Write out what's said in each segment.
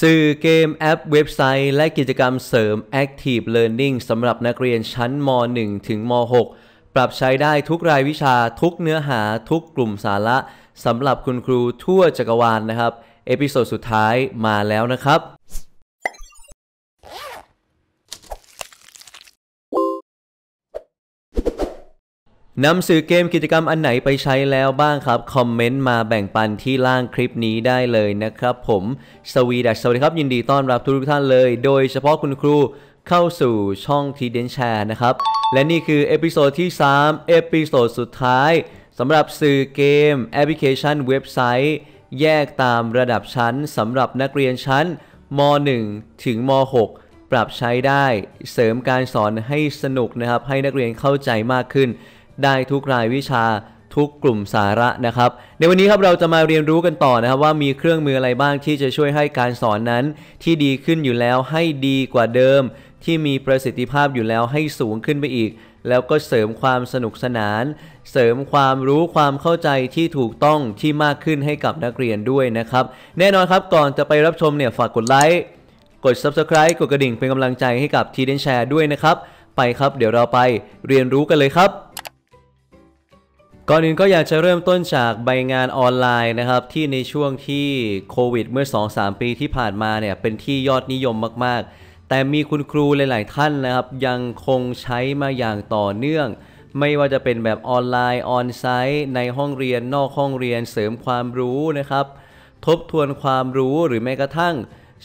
สื่อเกมแอปเว็บไซต์ และกิจกรรมเสริม Active Learning สำหรับนักเรียนชั้นม .1 ถึงม .6 ปรับใช้ได้ทุกรายวิชาทุกเนื้อหาทุกกลุ่มสาระสำหรับคุณครูทั่วจักรวาลนะครับ episode สุดท้ายมาแล้วนะครับ นำสื่อเกมกิจกรรมอันไหนไปใช้แล้วบ้างครับ คอมเมนต์มาแบ่งปันที่ล่างคลิปนี้ได้เลยนะครับผมสวีดัสสวัสดีครับ ยินดีต้อนรับทุกท่านเลย โดยเฉพาะคุณครูเข้าสู่ช่องทีเดนแชร์นะครับ และนี่คือ episode ที่ 3 episode สุดท้ายสำหรับสื่อเกม แอปพลิเคชันเว็บไซต์ แยกตามระดับชั้นสำหรับนักเรียนชั้นม .1 ถึงม .6 ปรับใช้ได้ เสริมการสอนให้สนุกนะครับ ให้นักเรียนเข้าใจมากขึ้น ได้ทุกรายวิชาทุกกลุ่มสาระนะครับ ในวันนี้ครับเราจะมาเรียนรู้กันต่อนะครับว่ามีเครื่องมืออะไรบ้างที่จะช่วยให้การสอนนั้น ที่ดีขึ้นอยู่แล้วให้ดีกว่าเดิม ที่มีประสิทธิภาพอยู่แล้วให้สูงขึ้นไปอีก แล้วก็เสริมความสนุกสนาน เสริมความรู้ความเข้าใจที่ถูกต้องที่มากขึ้นให้กับนักเรียนด้วยนะครับ แน่นอนครับก่อนจะไปรับชมเนี่ยฝากกดไลค์กด Subscribe กดกระดิ่งเป็นกำลังใจให้กับทีเดนแชร์ด้วยนะครับไปครับเดี๋ยวเราไปเรียนรู้กันเลยครับ ก่อนอื่นก็อยากจะเริ่มต้นจากใบงานออนไลน์นะครับ ที่ในช่วงที่โควิดเมื่อ 2-3 ปีที่ผ่านมาเนี่ยเป็นที่ยอดนิยมมากๆ แต่มีคุณครูหลาย ๆ ท่านนะครับ ยังคงใช้มาอย่างต่อเนื่อง ไม่ว่าจะเป็นแบบออนไลน์ออนไซต์ในห้องเรียนนอกห้องเรียนเสริมความรู้นะครับ ทบทวนความรู้หรือแม้กระทั่ง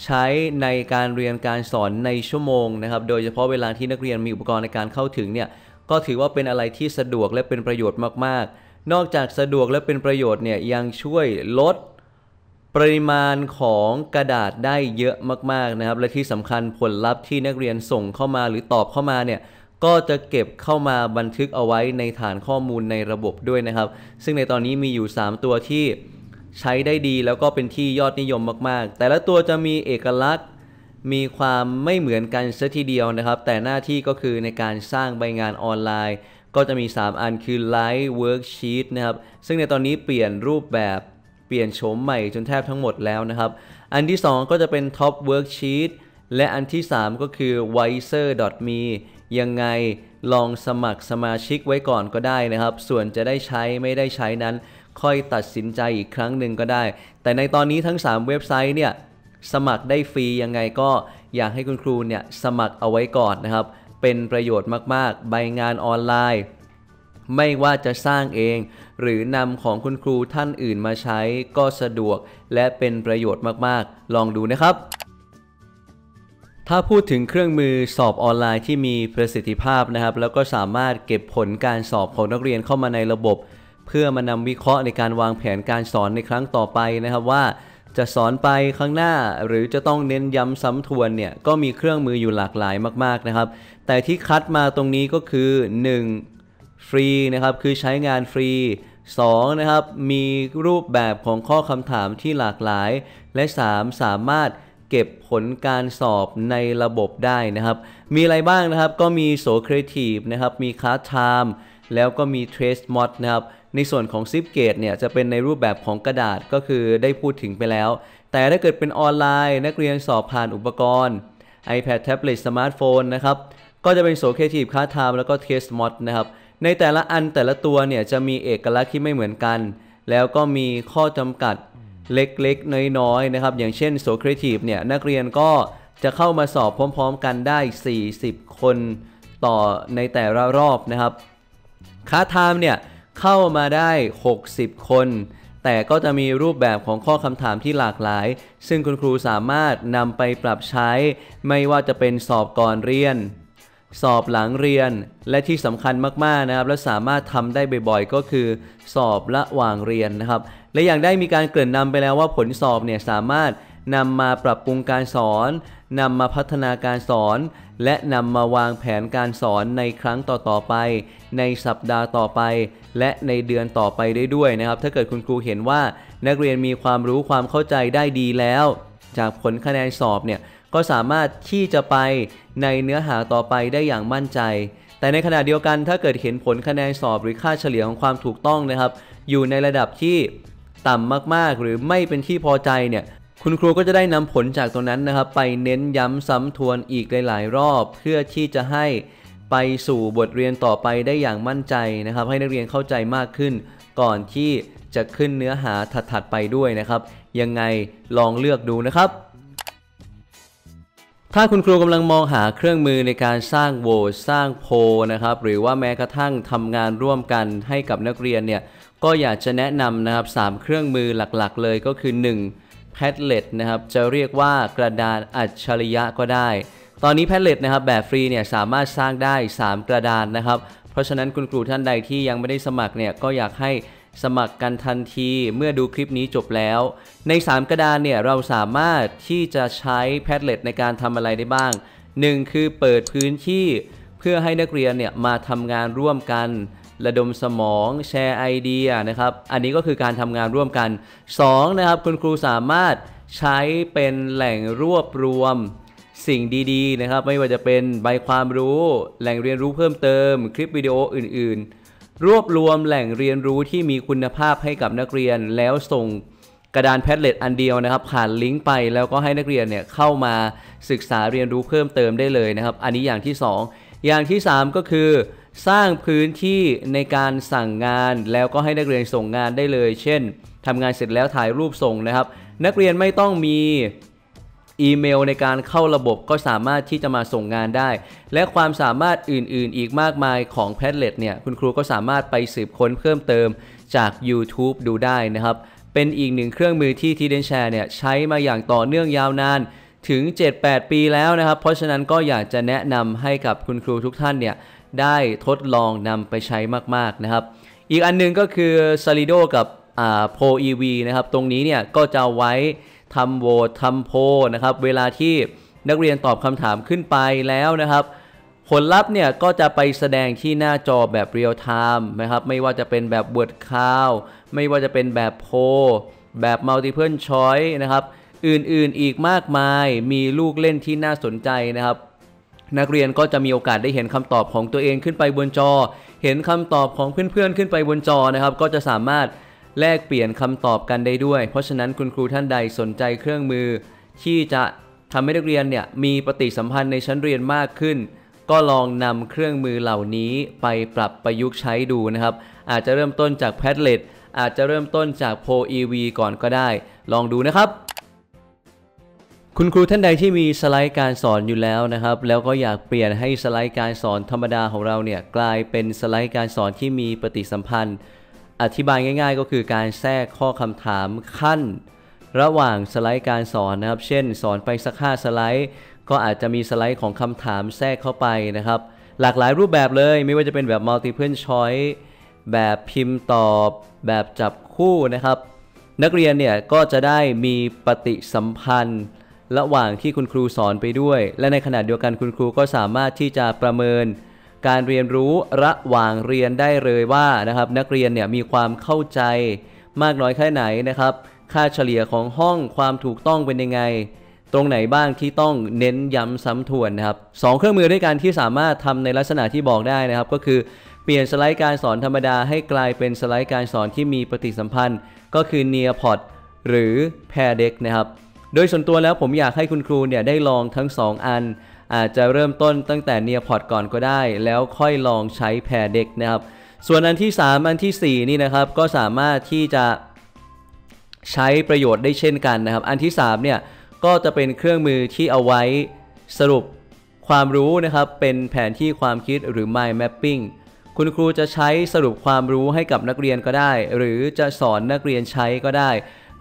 ใช้ในการเรียนการสอนในชั่วโมงนะครับ โดยเฉพาะเวลาที่นักเรียนมีอุปกรณ์ในการเข้าถึงเนี่ย ก็ถือว่าเป็นอะไรที่สะดวกและเป็นประโยชน์มากๆ นอกจากสะดวกและเป็นประโยชน์เนี่ยยังช่วยลดปริมาณของกระดาษได้เยอะมากๆนะครับ และที่สำคัญผลลัพธ์ที่นักเรียนส่งเข้ามาหรือตอบเข้ามาเนี่ยก็จะเก็บเข้ามาบันทึกเอาไว้ในฐานข้อมูลในระบบด้วยนะครับ ซึ่งในตอนนี้มีอยู่ 3 ตัวที่ใช้ได้ดีแล้วก็เป็นที่ยอดนิยมมากๆ แต่ละตัวจะมีเอกลักษณ์ มีความไม่เหมือนกันซะทีเดียวนะครับ แต่หน้าที่ก็คือในการสร้างใบงานออนไลน์ ก็จะมี 3 อันคือ Live Worksheet นะครับ ซึ่งในตอนนี้เปลี่ยนรูปแบบเปลี่ยนโฉมใหม่จนแทบทั้งหมดแล้วนะครับ อันที่ 2 ก็จะเป็น Top Worksheet และอันที่ 3 ก็คือ wiser.me ยังไงลองสมัครสมาชิกไว้ก่อนก็ได้นะครับ ส่วนจะได้ใช้ไม่ได้ใช้นั้น ค่อยตัดสินใจอีกครั้งหนึ่งก็ได้ แต่ในตอนนี้ทั้ง 3 เว็บไซต์เนี่ย สมัครได้ฟรียังไงก็อยากให้คุณครูเนี่ยสมัครเอาไว้ก่อนนะครับ เป็นประโยชน์มากๆ ใบงานออนไลน์ ไม่ว่าจะสร้างเอง หรือนำของคุณครูท่านอื่นมาใช้ก็สะดวก และเป็นประโยชน์มากๆ ลองดูนะครับถ้าพูดถึงเครื่องมือสอบออนไลน์ที่มีประสิทธิภาพนะครับ แล้วก็สามารถเก็บผลการสอบของนักเรียนเข้ามาในระบบ เพื่อมานำวิเคราะห์ในการวางแผนการสอนในครั้งต่อไปนะครับว่า จะสอนไปข้างหน้าหรือจะต้องเน้นย้ำซ้ำทวนเนี่ยก็มีเครื่องมืออยู่หลากหลายมาก ๆนะครับ แต่ที่คัดมาตรงนี้ก็คือ 1. ฟรีนะครับคือใช้งานฟรี 2. นะครับมีรูปแบบของข้อคำถามที่หลากหลาย และ 3. สามารถเก็บผลการสอบในระบบได้นะครับ มีอะไรบ้างนะครับก็มีโสครีทีฟนะครับมีคาร์ทไทม์แล้วก็มี Testmoz นะครับ ในส่วนของ ZipGrade เนี่ยจะเป็นในรูปแบบของกระดาษก็คือได้พูดถึงไปแล้ว แต่ถ้าเกิดเป็นออนไลน์ นักเรียนสอบผ่านอุปกรณ์ iPad Tablet Smartphone นะครับ ก็จะเป็นโสเคทีฟคาทามแล้วก็ Test Mod นะครับ ในแต่ละอันแต่ละตัวเนี่ยจะมีเอกลักษณ์ที่ไม่เหมือนกัน แล้วก็มีข้อจำกัดเล็กๆ น้อยๆนะครับ อย่างเช่น Socrative เนี่ยนักเรียนก็จะเข้ามาสอบพร้อมๆ กันได้ 40 คนต่อในแต่ละรอบนะครับคาทามเนี่ย เข้ามาได้ 60 คน แต่ก็จะมีรูปแบบของข้อคำถามที่หลากหลาย ซึ่งคุณครูสามารถนำไปปรับใช้ ไม่ว่าจะเป็นสอบก่อนเรียน สอบหลังเรียน และที่สำคัญมากๆนะครับ และสามารถทำได้บ่อยๆ ก็คือ สอบระหว่างเรียนนะครับ และอย่างได้มีการเกริ่นนำไปแล้วว่าผลสอบเนี่ยสามารถนำมาปรับปรุงการสอน นำมาพัฒนาการสอน และนำมาวางแผนการสอนในครั้งต่อๆไป ในสัปดาห์ต่อไป และในเดือนต่อไปได้ด้วยนะครับ ถ้าเกิดคุณครูเห็นว่านักเรียนมีความรู้ความเข้าใจได้ดีแล้ว จากผลคะแนนสอบเนี่ยก็สามารถที่จะไปในเนื้อหาต่อไปได้อย่างมั่นใจ แต่ในขณะเดียวกันถ้าเกิดเห็นผลคะแนนสอบหรือค่าเฉลี่ยของความถูกต้องนะครับ อยู่ในระดับที่ต่ำมากๆ หรือไม่เป็นที่พอใจเนี่ยคุณครูก็จะได้นำผลจากตรงนั้นนะครับ ไปเน้นย้ำซ้ำทวนอีกหลาย ๆ รอบ เพื่อที่จะให้ ไปสู่บทเรียนต่อไปได้อย่างมั่นใจนะครับ ให้นักเรียนเข้าใจมากขึ้น ก่อนที่จะขึ้นเนื้อหาถัดๆไปด้วยนะครับ ยังไงลองเลือกดูนะครับ ถ้าคุณครูกำลังมองหาเครื่องมือในการสร้างโหวตสร้างโพลนะครับ หรือว่าแม้กระทั่งทำงานร่วมกันให้กับนักเรียนเนี่ยก็อยากจะแนะนำนะครับ 3 เครื่องมือหลักๆ เลยก็คือ 1 Padlet นะครับ จะเรียกว่ากระดานอัจฉริยะก็ได้ ตอนนี้ Padlet นะครับแบบฟรีเนี่ยสามารถสร้างได้ 3 กระดานนะครับ เพราะฉะนั้นคุณครูท่านใดที่ยังไม่ได้สมัครเนี่ยก็อยากให้สมัครกันทันทีเมื่อดูคลิปนี้จบแล้ว ใน 3 กระดานเนี่ยเราสามารถที่จะใช้ Padlet ในการทำอะไรได้บ้าง 1 คือเปิดพื้นที่เพื่อให้นักเรียนเนี่ยมาทำงานร่วมกันระดมสมองแชร์ไอเดียนะครับ อันนี้ก็คือการทำงานร่วมกัน 2. นะครับคุณครูสามารถใช้เป็นแหล่งรวบรวม สิ่งดี ๆ นะครับ ไม่ว่าจะเป็นใบความรู้ แหล่งเรียนรู้เพิ่มเติม คลิปวิดีโออื่น ๆ รวบรวมแหล่งเรียนรู้ที่มีคุณภาพให้กับนักเรียน แล้วส่งกระดานแพดเล็ตอันเดียวนะครับ ผ่านลิงก์ไปแล้วก็ให้นักเรียนเนี่ยเข้ามาศึกษาเรียนรู้เพิ่มเติมได้เลยนะครับ อันนี้อย่างที่ 2ออย่างที่ 3 ก็คือ สร้างพื้นที่ในการสั่งงานแล้วก็ให้นักเรียนส่งงานได้เลย เช่นทำงานเสร็จแล้วถ่ายรูปส่งนะครับ นักเรียนไม่ต้องมี อีเมลในการเข้าระบบก็สามารถที่จะมาส่งงานได้ และความสามารถอื่นๆ อีกมากมายของ Padlet เนี่ยคุณครูก็สามารถไปสืบค้นเพิ่มเติมจาก YouTube ดูได้นะครับ เป็นอีกหนึ่งเครื่องมือที่ทีเดนแชร์เนี่ยใช้มาอย่างต่อเนื่องยาวนานถึง 7-8 ปีแล้วนะครับ เพราะฉะนั้นก็อยากจะแนะนำให้กับคุณครูทุกท่านเนี่ยได้ทดลองนำไปใช้มากๆนะครับ อีกอันนึงก็คือ Slido กับโพ EV นะครับ ตรงนี้เนี่ยก็จะไว้ ทำโหวตทำโพนะครับ เวลาที่นักเรียนตอบคำถามขึ้นไปแล้วนะครับผลลัพธ์เนี่ยก็จะไปแสดงที่หน้าจอแบบเรียลไทม์นะครับ ไม่ว่าจะเป็นแบบบทข่าวไม่ว่าจะเป็นแบบโพแบบมัลติเพิลชอยนะครับ อื่นๆอีกมากมายมีลูกเล่นที่น่าสนใจนะครับ นักเรียนก็จะมีโอกาสได้เห็นคำตอบของตัวเองขึ้นไปบนจอ เห็นคำตอบของเพื่อนๆขึ้นไปบนจอนะครับ ก็จะสามารถ แลกเปลี่ยนคำตอบกันได้ด้วย เพราะฉะนั้นคุณครูท่านใดสนใจเครื่องมือ ที่จะทำให้นักเรียนเนี่ยมีปฏิสัมพันธ์ในชั้นเรียนมากขึ้น ก็ลองนำเครื่องมือเหล่านี้ไปปรับประยุกต์ใช้ดูนะครับ อาจจะเริ่มต้นจาก Padlet อาจจะเริ่มต้นจาก Pro EV ก่อนก็ได้ ลองดูนะครับ คุณครูท่านใดที่มีสไลด์การสอนอยู่แล้วนะครับ แล้วก็อยากเปลี่ยนให้สไลด์การสอนธรรมดาของเราเนี่ยกลายเป็นสไลด์การสอนที่มีปฏิสัมพันธ์ อธิบายง่าย ๆ ก็คือการแทรกข้อคำถามขั้น ระหว่างสไลด์การสอนนะครับ เช่น สอนไปสักห้าสไลด์ ก็อาจจะมีสไลด์ของคำถามแทรกเข้าไปนะครับ หลากหลายรูปแบบเลยไม่ว่าจะเป็นแบบ multiple choice แบบพิมพ์ตอบ แบบจับคู่นะครับ นักเรียนเนี่ยก็จะได้มีปฏิสัมพันธ์ ระหว่างที่คุณครูสอนไปด้วย และในขณะเดียวกันคุณครูก็สามารถที่จะประเมิน การเรียนรู้ระหว่างเรียนได้เลยว่านะครับนักเรียนเนี่ยมีความเข้าใจมากน้อยแค่ไหนนะครับ ค่าเฉลี่ยของห้องความถูกต้องเป็นยังไง ตรงไหนบ้างที่ต้องเน้นย้ำซ้ำทวนนะครับสองเครื่องมือด้วยกันที่สามารถทำในลักษณะที่บอกได้นะครับ ก็คือเปลี่ยนสไลด์การสอนธรรมดาให้กลายเป็นสไลด์การสอนที่มีปฏิสัมพันธ์ ก็คือ Nearpod หรือ Pair Deck นะครับ โดยส่วนตัวแล้วผมอยากให้คุณครูเนี่ยได้ลองทั้ง 2 อัน อาจจะเริ่มต้นตั้งแต่เนียพอร์ตก่อนก็ได้ แล้วค่อยลองใช้แพรเด็กนะครับ ส่วนอันที่ 3 อันที่ 4 นี่นะครับ ก็สามารถที่จะใช้ประโยชน์ได้เช่นกันนะครับ อันที่ 3 เนี่ย ก็จะเป็นเครื่องมือที่เอาไว้สรุปความรู้นะครับ เป็นแผนที่ความคิดหรือ mind mapping คุณครูจะใช้สรุปความรู้ให้กับนักเรียนก็ได้ หรือจะสอนนักเรียนใช้ก็ได้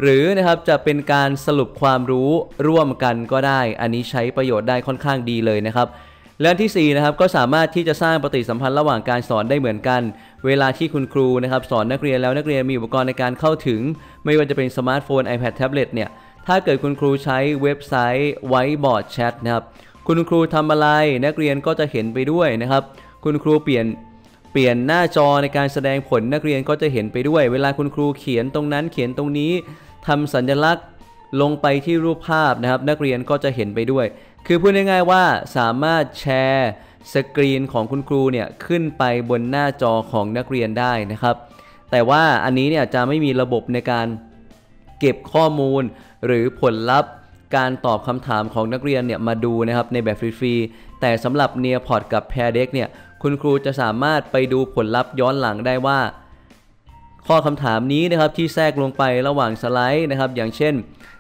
หรือนะครับจะเป็นการสรุปความรู้ร่วมกันก็ได้ อันนี้ใช้ประโยชน์ได้ค่อนข้างดีเลยนะครับและที่4นะครับก็สามารถที่จะสร้างปฏิสัมพันธ์ระหว่างการสอนได้เหมือนกัน เวลาที่คุณครูนะครับสอนนักเรียนแล้วนักเรียนมีอุปกรณ์ในการเข้าถึง ไม่ว่าจะเป็นสมาร์ทโฟน iPad แท็บเล็ตเนี่ยถ้าเกิดคุณครูใช้เว็บไซต์ไว้บอร์ดแชทนะครับคุณครูทำอะไรนักเรียนก็จะเห็นไปด้วยนะครับ คุณครูเปลี่ยน เปลี่ยนหน้าจอในการแสดงผลนักเรียนก็จะเห็นไปด้วย เวลาคุณครูเขียนตรงนั้นเขียนตรงนี้ทำสัญลักษณ์ลงไปที่รูปภาพนะครับ นักเรียนก็จะเห็นไปด้วย คือพูดง่ายๆว่าสามารถแชร์สกรีนของคุณครูเนี่ยขึ้นไปบนหน้าจอของนักเรียนได้นะครับ แต่ว่าอันนี้เนี่ยจะไม่มีระบบในการเก็บข้อมูล หรือผลลัพธ์การตอบคำถามของนักเรียนเนี่ยมาดูนะครับในแบบฟรีๆแต่สำหรับ n e a r p o d กับ p a i r d e x เนี่ย คุณครูจะสามารถไปดูผลลัพธ์ย้อนหลังได้ว่า ข้อคำถามนี้นะครับที่แทรกลงไประหว่างสไลด์นะครับ อย่างเช่น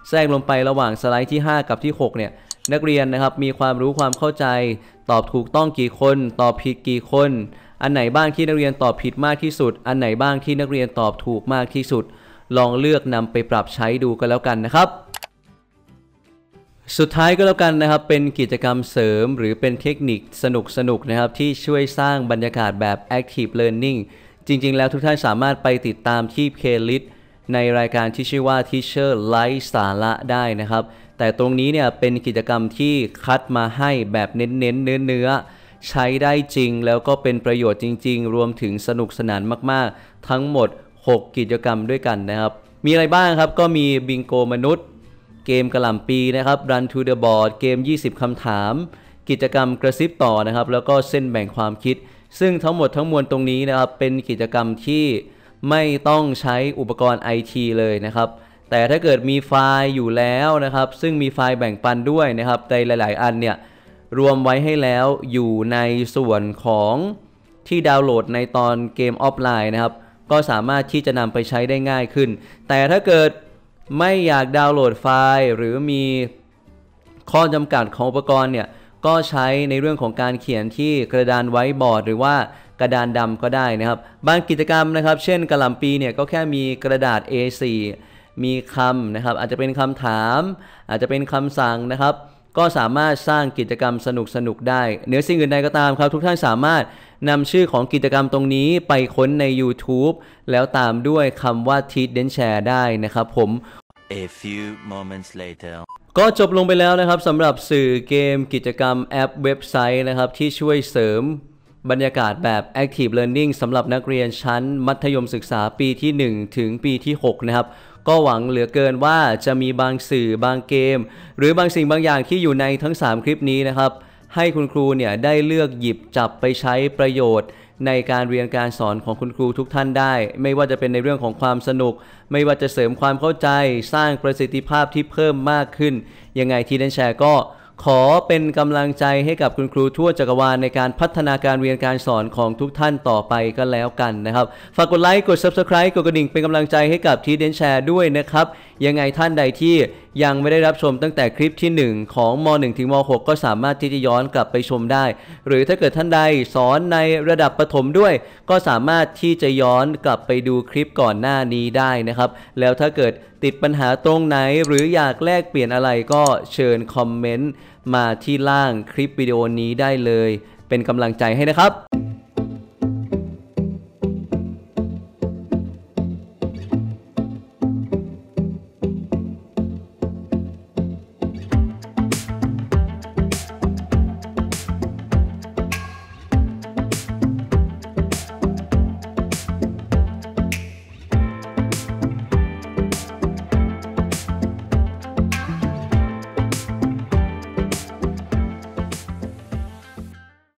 แทรกลงไประหว่างสไลด์ที่ 5 กับที่ 6 เนี่ย นักเรียนนะครับมีความรู้ความเข้าใจ ตอบถูกต้องกี่คน ตอบผิดกี่คน อันไหนบ้างที่นักเรียนตอบผิดมากที่สุด อันไหนบ้างที่นักเรียนตอบถูกมากที่สุด ลองเลือกนำไปปรับใช้ดูกันแล้วกันนะครับ สุดท้ายก็แล้วกันนะครับ เป็นกิจกรรมเสริมหรือเป็นเทคนิคสนุกๆนะครับ ที่ช่วยสร้างบรรยากาศแบบ active learning จริง ๆ แล้วทุกท่านสามารถไปติดตามที่ playlist ในรายการที่ชื่อว่า Teacher Life สาระได้นะครับ แต่ตรงนี้เนี่ยเป็นกิจกรรมที่คัดมาให้แบบเน้นๆเนื้อๆใช้ได้จริงแล้วก็เป็นประโยชน์จริง ๆ รวมถึงสนุกสนานมาก ๆ ทั้งหมด 6 กิจกรรมด้วยกันนะครับ มีอะไรบ้างครับก็มีบิงโกมนุษย์ เกมกระหล่ำปีนะครับ Run to the board เกม 20 คำถาม กิจกรรมกระซิบต่อนะครับ แล้วก็เส้นแบ่งความคิด ซึ่งทั้งหมดทั้งมวลตรงนี้นะครับ เป็นกิจกรรมที่ไม่ต้องใช้อุปกรณ์ IT เลยนะครับ แต่ถ้าเกิดมีไฟล์อยู่แล้วนะครับ ซึ่งมีไฟล์แบ่งปันด้วยนะครับ ในหลาย ๆ อันเนี่ย รวมไว้ให้แล้วอยู่ในส่วนของที่ดาวน์โหลดในตอนเกมออฟไลน์นะครับ ก็สามารถที่จะนำไปใช้ได้ง่ายขึ้น แต่ถ้าเกิด ไม่อยากดาวน์โหลดไฟล์หรือมีข้อจำกัดของอุปกรณ์เนี่ยก็ใช้ในเรื่องของการเขียนที่กระดานไว้บอร์ดหรือว่ากระดานดำก็ได้นะครับ บางกิจกรรมนะครับ เช่นกระหล่ำปีเนี่ยก็แค่มีกระดาษ A4 มีคำนะครับ อาจจะเป็นคำถาม อาจจะเป็นคำสั่งนะครับ ก็สามารถสร้างกิจกรรมสนุกๆได้เหนือสิ่งอื่นใดก็ตามครับ ทุกท่านสามารถนำชื่อของกิจกรรมตรงนี้ไปค้นใน YouTube แล้วตามด้วยคำว่า Teach Den Share ได้นะครับผม A few moments later. ก็จบลงไปแล้วนะครับสำหรับสื่อเกมกิจกรรมแอปเว็บไซต์นะครับ ที่ช่วยเสริมบรรยากาศแบบ Active Learning สำหรับนักเรียนชั้นมัธยมศึกษาปีที่ 1 ถึงปีที่ 6 นะครับ ก็หวังเหลือเกินว่าจะมีบางสื่อบางเกม หรือบางสิ่งบางอย่างที่อยู่ในทั้ง 3 คลิปนี้นะครับ ให้คุณครูเนี่ยได้เลือกหยิบจับไปใช้ประโยชน์ ในการเรียนการสอนของคุณครูทุกท่านได้ ไม่ว่าจะเป็นในเรื่องของความสนุก ไม่ว่าจะเสริมความเข้าใจ สร้างประสิทธิภาพที่เพิ่มมากขึ้น ยังไงทีเดนแชร์ก็ขอเป็นกำลังใจให้กับคุณครูทั่วจักรวาลในการพัฒนาการเรียนการสอนของทุกท่านต่อไปก็แล้วกันนะครับ ฝากกดไลค์ กด Subscribe กดกระดิ่งเป็นกำลังใจให้กับทีเดนแชร์ด้วยนะครับ ยังไงท่านใดที่ยังไม่ได้รับชมตั้งแต่คลิปที่ 1 ของม .1 ถึงม .6 ก็สามารถที่จะย้อนกลับไปชมได้ หรือถ้าเกิดท่านใดสอนในระดับประถมด้วย ก็สามารถที่จะย้อนกลับไปดูคลิปก่อนหน้านี้ได้นะครับ แล้วถ้าเกิดติดปัญหาตรงไหน หรืออยากแลกเปลี่ยนอะไรก็เชิญคอมเมนต์มาที่ล่างคลิปวิดีโอนี้ได้เลย เป็นกำลังใจให้นะครับ